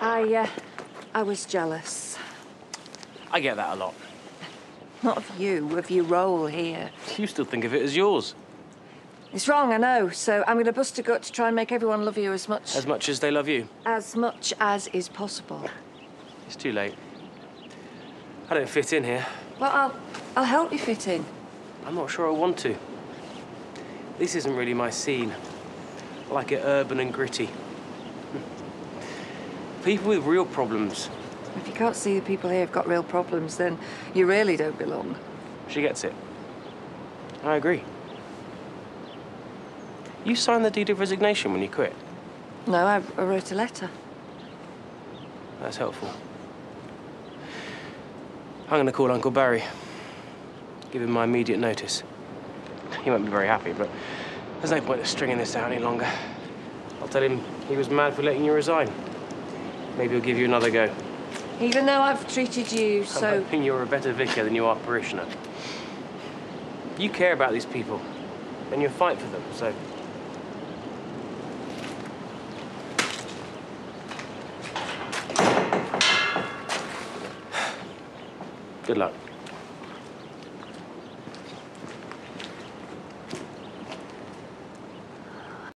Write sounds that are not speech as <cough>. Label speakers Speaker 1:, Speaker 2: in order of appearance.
Speaker 1: I, uh, I was jealous.
Speaker 2: I get that a lot.
Speaker 1: Not of you, of your role here.
Speaker 2: You still think of it as yours.
Speaker 1: It's wrong, I know, so I'm going to bust a gut to try and make everyone love you as much
Speaker 2: As much as they love you.
Speaker 1: as much as is possible.
Speaker 2: It's too late. I don't fit in here.
Speaker 1: Well, I'll, I'll help you fit in.
Speaker 2: I'm not sure I want to. This isn't really my scene. I like it urban and gritty. People with real problems.
Speaker 1: If you can't see the people here have got real problems, then you really don't belong.
Speaker 2: She gets it. I agree. You signed the deed of resignation when you quit.
Speaker 1: No, I, I wrote a letter.
Speaker 2: That's helpful. I'm going to call Uncle Barry. Give him my immediate notice. He won't be very happy, but there's no point in stringing this out any longer. I'll tell him he was mad for letting you resign. Maybe he'll give you another go.
Speaker 1: Even though I've treated you so, I'm
Speaker 2: hoping you're a better vicar than you are parishioner. You care about these people, and you fight for them, so... <sighs> Good luck.